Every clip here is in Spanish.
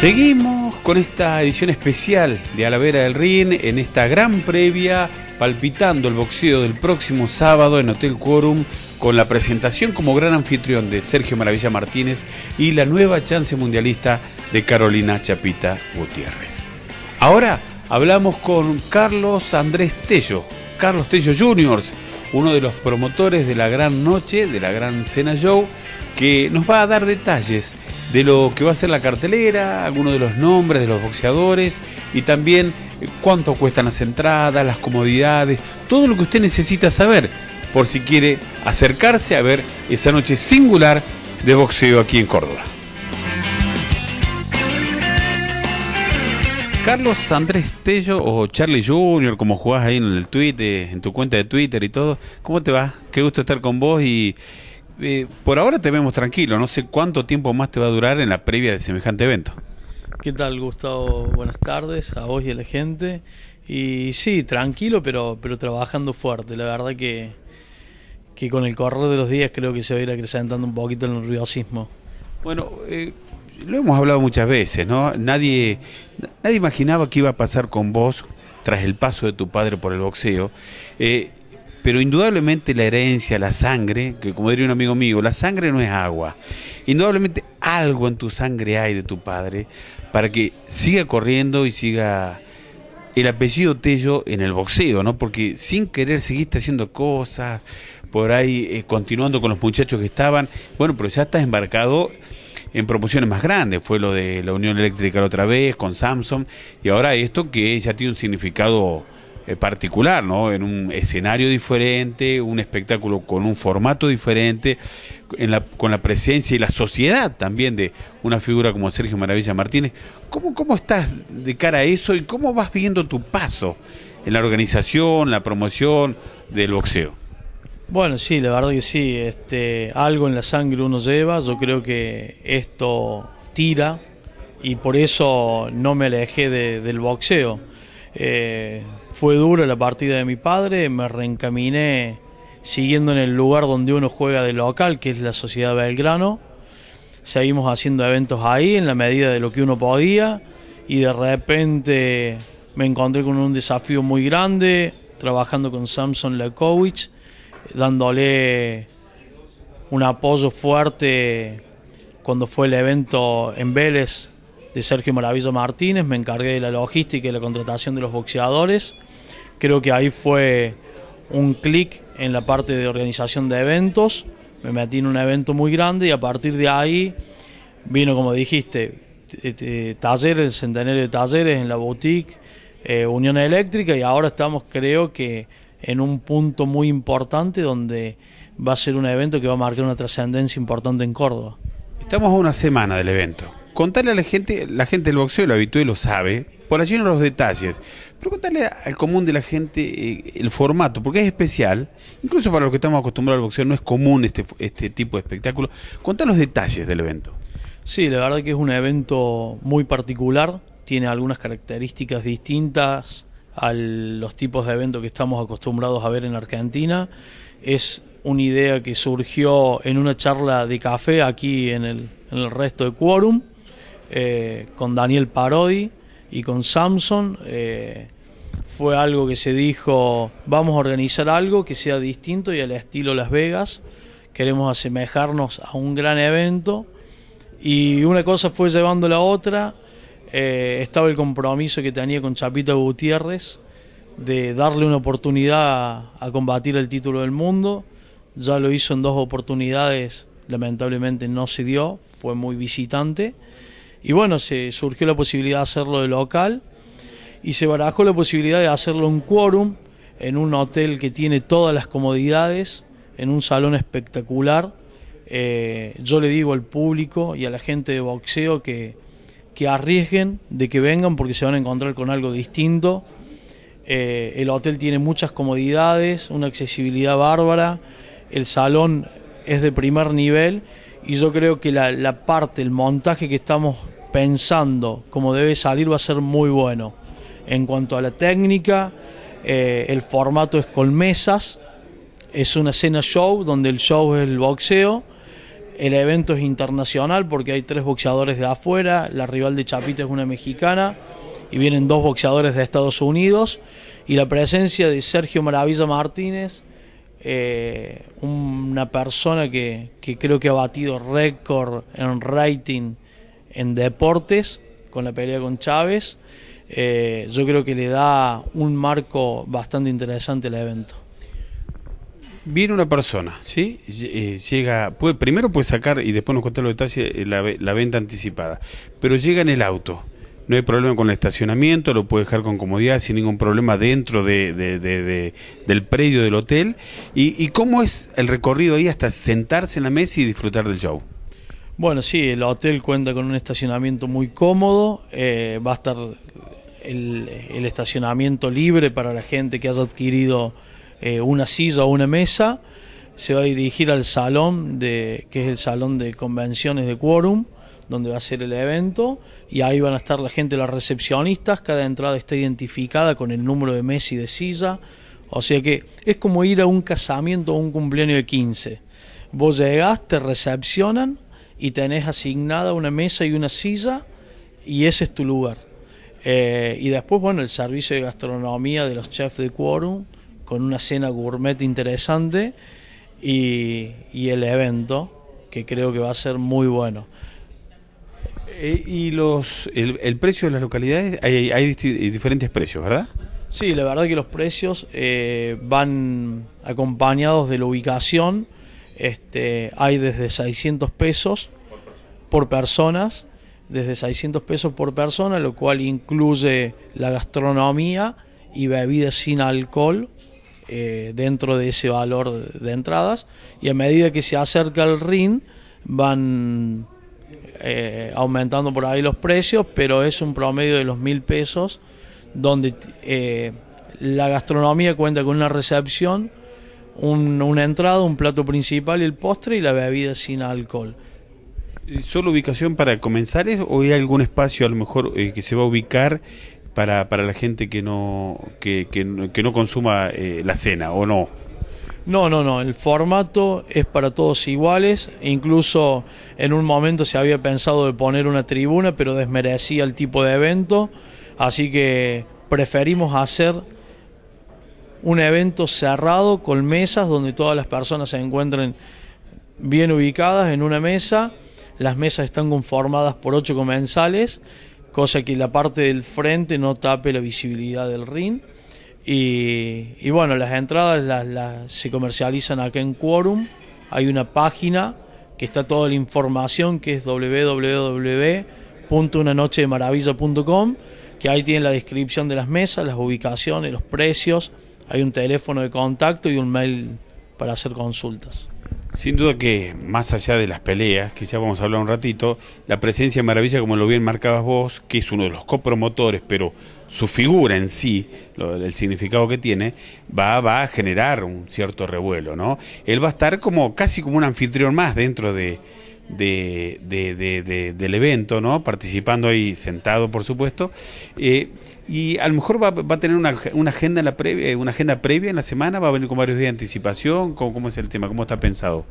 Seguimos con esta edición especial de Alavera del Rin en esta gran previa palpitando el boxeo del próximo sábado en Hotel Quorum con la presentación como gran anfitrión de Sergio Maravilla Martínez y la nueva chance mundialista de Carolina Chapita Gutiérrez. Ahora hablamos con Carlos Andrés Tello, Carlos Tello Juniors, uno de los promotores de la gran noche, de la gran cena show, que nos va a dar detalles de lo que va a ser la cartelera, algunos de los nombres de los boxeadores y también eh, cuánto cuestan las entradas, las comodidades, todo lo que usted necesita saber por si quiere acercarse a ver esa noche singular de boxeo aquí en Córdoba. Carlos Andrés Tello o Charlie Junior, como jugás ahí en el Twitter, en tu cuenta de Twitter y todo, ¿cómo te va? Qué gusto estar con vos y eh, por ahora te vemos tranquilo, no sé cuánto tiempo más te va a durar en la previa de semejante evento. ¿Qué tal, Gustavo? Buenas tardes a vos y a la gente. Y sí, tranquilo, pero, pero trabajando fuerte. La verdad que, que con el correr de los días creo que se va a ir acrecentando un poquito el nerviosismo. Bueno, eh, lo hemos hablado muchas veces, ¿no? Nadie, nadie imaginaba que iba a pasar con vos tras el paso de tu padre por el boxeo. Eh, pero indudablemente la herencia, la sangre, que como diría un amigo mío, la sangre no es agua. Indudablemente algo en tu sangre hay de tu padre para que siga corriendo y siga el apellido Tello en el boxeo, ¿no? Porque sin querer seguiste haciendo cosas, por ahí eh, continuando con los muchachos que estaban, bueno, pero ya estás embarcado en promociones más grandes, fue lo de la Unión Eléctrica la otra vez, con Samsung, y ahora esto que ya tiene un significado eh, particular, ¿no? En un escenario diferente, un espectáculo con un formato diferente, en la, con la presencia y la sociedad también de una figura como Sergio Maravilla Martínez. ¿Cómo, ¿Cómo estás de cara a eso y cómo vas viendo tu paso en la organización, la promoción del boxeo? Bueno, sí, la verdad que sí, este, algo en la sangre uno lleva, yo creo que esto tira y por eso no me alejé del boxeo. Eh, fue duro la partida de mi padre, me reencaminé siguiendo en el lugar donde uno juega de local, que es la Sociedad Belgrano. Seguimos haciendo eventos ahí en la medida de lo que uno podía y de repente me encontré con un desafío muy grande, trabajando con Samson Lekovic, dándole un apoyo fuerte cuando fue el evento en Vélez de Sergio Maravillo Martínez, me encargué de la logística y la contratación de los boxeadores Creo que ahí fue un clic en la parte de organización de eventos. Me metí en un evento muy grande y a partir de ahí vino, como dijiste, talleres, el centenario de talleres en la boutique eh, Unión Eléctrica y ahora estamos, creo que, en un punto muy importante donde va a ser un evento que va a marcar una trascendencia importante en Córdoba. Estamos a una semana del evento. Contarle a la gente, la gente del boxeo lo habitué lo sabe, por allí no los detalles, pero contarle al común de la gente eh, el formato, porque es especial, incluso para los que estamos acostumbrados al boxeo no es común este, este tipo de espectáculo. Contar los detalles del evento. Sí, la verdad que es un evento muy particular, tiene algunas características distintas a los tipos de eventos que estamos acostumbrados a ver en Argentina. Es una idea que surgió en una charla de café aquí en el, en el resto de Quórum, eh, con Daniel Parodi, y con Samsung eh, fue algo que se dijo, vamos a organizar algo que sea distinto y al estilo Las Vegas, queremos asemejarnos a un gran evento y una cosa fue llevando la otra, eh, estaba el compromiso que tenía con Chapita Gutiérrez de darle una oportunidad a combatir el título del mundo, ya lo hizo en dos oportunidades, lamentablemente no se dio, fue muy visitante y bueno, se surgió la posibilidad de hacerlo de local y se barajó la posibilidad de hacerlo en quórum, en un hotel que tiene todas las comodidades, en un salón espectacular. Eh, yo le digo al público y a la gente de boxeo que, que arriesguen de que vengan porque se van a encontrar con algo distinto. Eh, el hotel tiene muchas comodidades, una accesibilidad bárbara, el salón es de primer nivel y yo creo que la, parte, el montaje que estamos pensando como debe salir va a ser muy bueno. En cuanto a la técnica, eh, el formato es con mesas, es una escena show donde el show es el boxeo, El evento es internacional porque hay tres boxeadores de afuera, la rival de Chapita es una mexicana y vienen dos boxeadores de Estados Unidos y la presencia de Sergio Maravilla Martínez, eh, una persona que, creo que ha batido récord en rating en deportes con la pelea con Chávez, eh, yo creo que le da un marco bastante interesante al evento viene una persona, ¿sí? Eh, llega, puede, primero puede sacar, y después nos cuenta los detalles, eh, la, venta anticipada, pero llega en el auto. No hay problema con el estacionamiento, lo puede dejar con comodidad, sin ningún problema dentro de, del predio del hotel. Y, cómo es el recorrido ahí hasta sentarse en la mesa y disfrutar del show? Bueno, sí, el hotel cuenta con un estacionamiento muy cómodo, eh, va a estar el, el estacionamiento libre para la gente que haya adquirido eh, una silla o una mesa, se va a dirigir al salón, de, que es el salón de convenciones de Quórum, donde va a ser el evento, y ahí van a estar la gente, las recepcionistas, cada entrada está identificada con el número de mesa y de silla, o sea que es como ir a un casamiento o un cumpleaños de 15. Vos llegás, te recepcionan y tenés asignada una mesa y una silla y ese es tu lugar. Eh, y después, bueno, el servicio de gastronomía de los chefs de Quórum, con una cena gourmet interesante y, el evento que creo que va a ser muy bueno. Eh, ¿Y los el, precio de las localidades? Hay, hay diferentes precios, ¿verdad? Sí, la verdad que los precios eh, van acompañados de la ubicación. Este, hay desde 600 pesos por personas, desde 600 pesos por persona, lo cual incluye la gastronomía y bebidas sin alcohol eh, dentro de ese valor de, entradas y a medida que se acerca el ring van eh, aumentando por ahí los precios, pero es un promedio de los mil pesos donde eh, la gastronomía cuenta con una recepción, una entrada, un plato principal y el postre y la bebida sin alcohol. ¿Solo ubicación para comensales o hay algún espacio a lo mejor que se va a ubicar para, para la gente que no, que, que, no consuma eh, la cena o no? No, no, no, el formato es para todos iguales, incluso en un momento se había pensado de poner una tribuna, pero desmerecía el tipo de evento, así que preferimos hacer un evento cerrado con mesas donde todas las personas se encuentren bien ubicadas en una mesa, las mesas están conformadas por ocho comensales cosa que la parte del frente no tape la visibilidad del ring. Y, bueno, las entradas las, se comercializan acá en Quorum. Hay una página que está toda la información que es www.unanochedemaravilla.com, que ahí tiene la descripción de las mesas, las ubicaciones, los precios, hay un teléfono de contacto y un mail para hacer consultas. Sin duda que, más allá de las peleas, que ya vamos a hablar un ratito, la presencia de Maravilla, como lo bien marcabas vos, que es uno de los copromotores, pero su figura en sí, el significado que tiene, va, va a generar un cierto revuelo, ¿no? Él va a estar como casi como un anfitrión más dentro de, de, de, del evento, ¿no? Participando ahí sentado, por supuesto. Eh, y a lo mejor va, a tener una, agenda en la previa, una agenda previa en la semana, va a venir con varios días de anticipación. ¿Cómo, ¿Cómo, es el tema? ¿Cómo está pensado?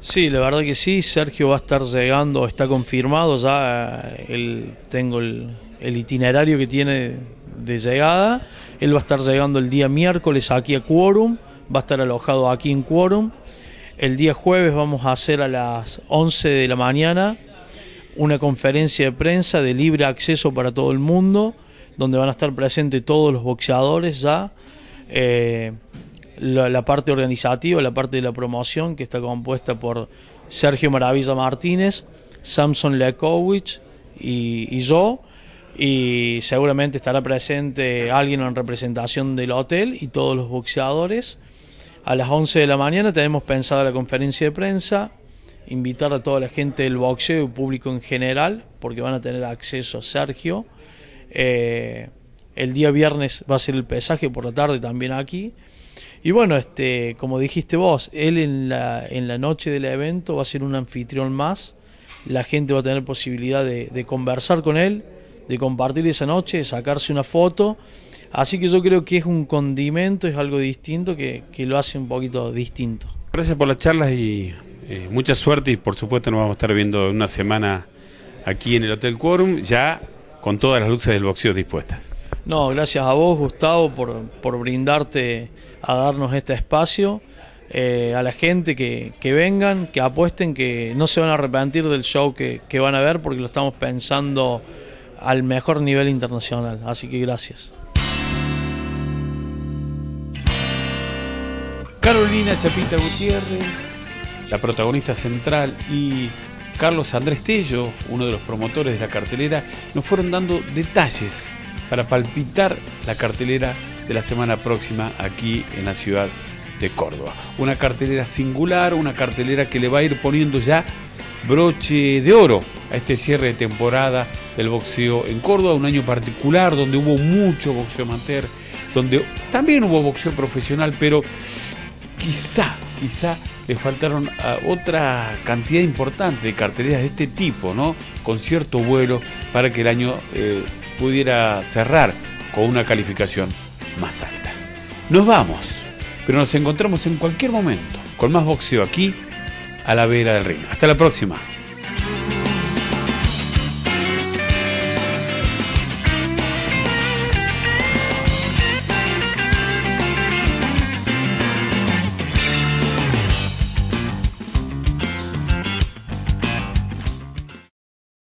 Sí, la verdad que sí. Sergio va a estar llegando, está confirmado ya. El, tengo el, el itinerario que tiene de llegada. Él va a estar llegando el día miércoles aquí a Quorum, va a estar alojado aquí en Quorum. El día jueves vamos a hacer a las 11 de la mañana una conferencia de prensa de libre acceso para todo el mundo, donde van a estar presentes todos los boxeadores ya. Eh, la, parte organizativa, la parte de la promoción, que está compuesta por Sergio Maravilla Martínez, Samson Lekowicz y, y yo. Y seguramente estará presente alguien en representación del hotel y todos los boxeadores. A las 11 de la mañana tenemos pensada la conferencia de prensa, invitar a toda la gente del boxeo y público en general, porque van a tener acceso a Sergio. Eh, el día viernes va a ser el pesaje por la tarde también aquí. Y bueno, este, como dijiste vos, él en la, en la noche del evento va a ser un anfitrión más. La gente va a tener posibilidad de, conversar con él, de compartir esa noche, de sacarse una foto Así que yo creo que es un condimento, es algo distinto que, lo hace un poquito distinto. Gracias por las charlas y eh, mucha suerte y por supuesto nos vamos a estar viendo una semana aquí en el Hotel Quorum, ya con todas las luces del boxeo dispuestas. No, gracias a vos, Gustavo, por, por brindarte a darnos este espacio. Eh, a la gente que, que, vengan, que apuesten, que no se van a arrepentir del show que, que van a ver porque lo estamos pensando al mejor nivel internacional. Así que gracias. Carolina Chapita Gutiérrez, la protagonista central, y Carlos Andrés Tello, uno de los promotores de la cartelera, nos fueron dando detalles para palpitar la cartelera de la semana próxima aquí en la ciudad de Córdoba. Una cartelera singular, una cartelera que le va a ir poniendo ya broche de oro a este cierre de temporada del boxeo en Córdoba, un año particular donde hubo mucho boxeo amateur, donde también hubo boxeo profesional, pero quizá, quizá le faltaron a otra cantidad importante de carteleras de este tipo, ¿no? Con cierto vuelo para que el año eh, pudiera cerrar con una calificación más alta. Nos vamos, pero nos encontramos en cualquier momento con más boxeo aquí a la vera del ring. Hasta la próxima.